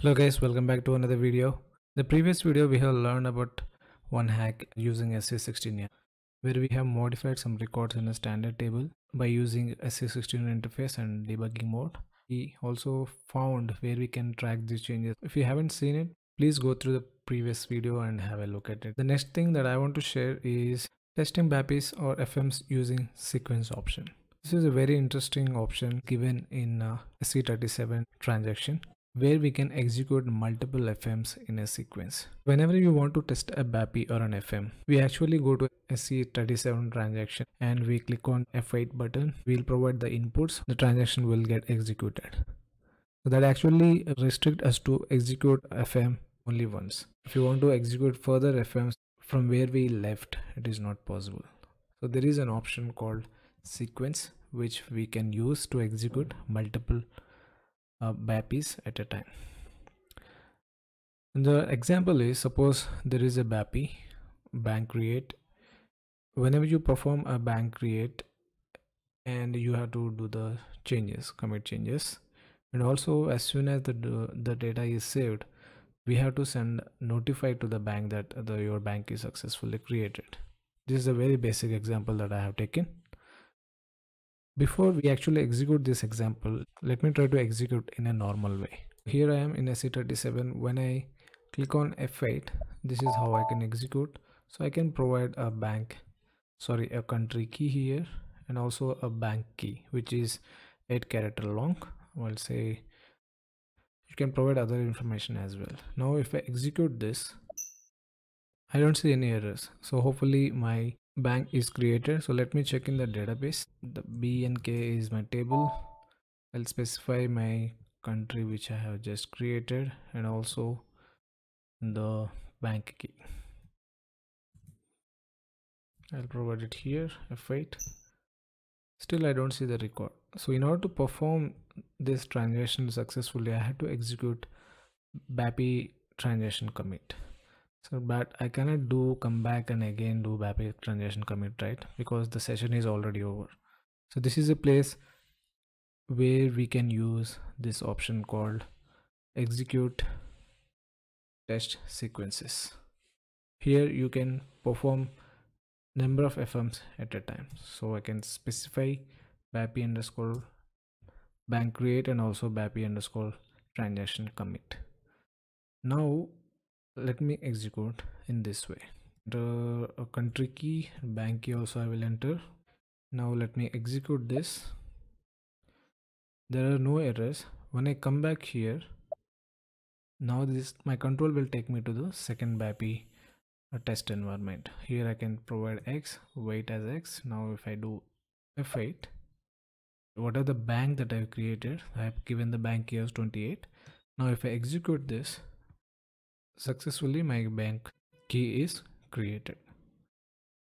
Hello guys, welcome back to another video. The previous video we have learned about one hack using SE16 where we have modified some records in a standard table by using SE16 interface and debugging mode. We also found where we can track these changes. If you haven't seen it, please go through the previous video and have a look at it. The next thing that I want to share is testing BAPIs or FMs using sequence option. This is a very interesting option given in uh, SE37 transaction where we can execute multiple FMs in a sequence. Whenever you want to test a BAPI or an FM, we actually go to SE37 transaction and we click on F8 button. We'll provide the inputs. The transaction will get executed. So that actually restrict us to execute FM only once. If you want to execute further FMs from where we left, it is not possible. So there is an option called sequence which we can use to execute multiple uh, BAPIs at a time. And the example is suppose there is a BAPI bank create. Whenever you perform a bank create and you have to do the changes, commit changes, and also as soon as the the data is saved, we have to send notify to the bank that the, your bank is successfully created. This is a very basic example that I have taken. Before we actually execute this example, let me try to execute in a normal way. Here I am in SE37. When I click on F8, this is how I can execute. So I can provide a bank, sorry, a country key here and also a bank key, which is 8 character long. I'll say you can provide other information as well. Now if I execute this, I don't see any errors. So hopefully my bank is created. So let me check in the database. The b and k is my table. I'll specify my country which i have just created and also the bank key. I'll provide it here f8 still i don't see the record. So in order to perform this transaction successfully i had to execute bapi transaction commit so but i cannot do come back and again do bapi transaction commit right? Because the session is already over. So this is a place where we can use this option called execute test sequences. Here you can perform number of fms at a time. So i can specify bapi underscore bank create and also bapi underscore transaction commit. Now let me execute in this way. The country key bank key also i will enter. Now let me execute this. There are no errors. When i come back here now this my control will take me to the second bapi uh, test environment. Here i can provide x wait as x. Now if i do f8 what are the bank that i've created? I have given the bank key as 28 now if i execute this successfully my bank key is created.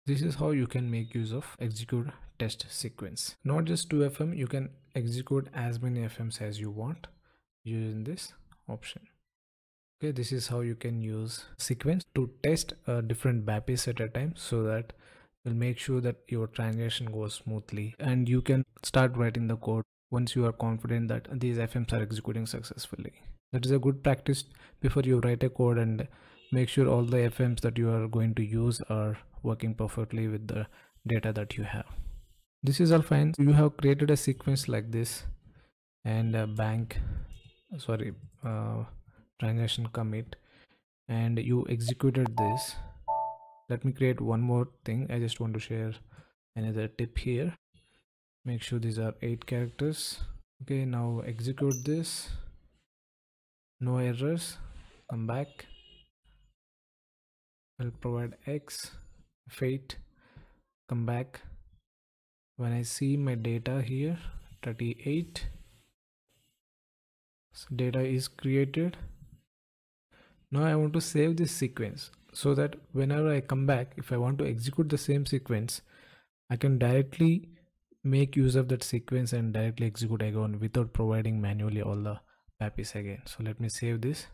This is how you can make use of execute test sequence. Not just 2fm you can execute as many fms as you want using this option. Okay this is how you can use sequence to test a different bapis at a time so that will make sure that your transaction goes smoothly. And you can start writing the code once you are confident that these fms are executing successfully that is a good practice before you write a code and make sure all the fms that you are going to use are working perfectly with the data that you have. This is all fine. You have created a sequence like this and a bank sorry uh, transaction commit and you executed this. Let me create one more thing. I just want to share another tip here. Make sure these are eight characters. Okay now execute this no errors. Come back. I'll provide x. F8. Come back. When i see my data here 38 so data is created. Now i want to save this sequence so that whenever i come back if i want to execute the same sequence i can directly make use of that sequence and directly execute again without providing manually all the BAPIs again. So let me save this.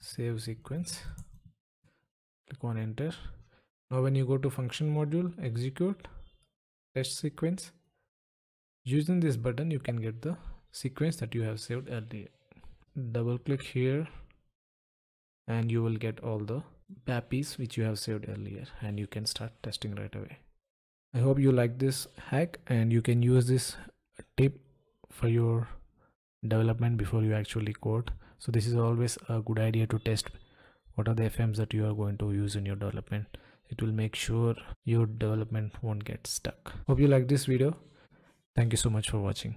Save sequence. Click on enter. Now when you go to function module execute test sequence. Using this button you can get the sequence that you have saved earlier. Double click here and you will get all the BAPIs which you have saved earlier and you can start testing right away. I hope you like this hack and you can use this tip for your development before you actually code. So this is always a good idea to test what are the FMs that you are going to use in your development. It will make sure your development won't get stuck. Hope you like this video. Thank you so much for watching.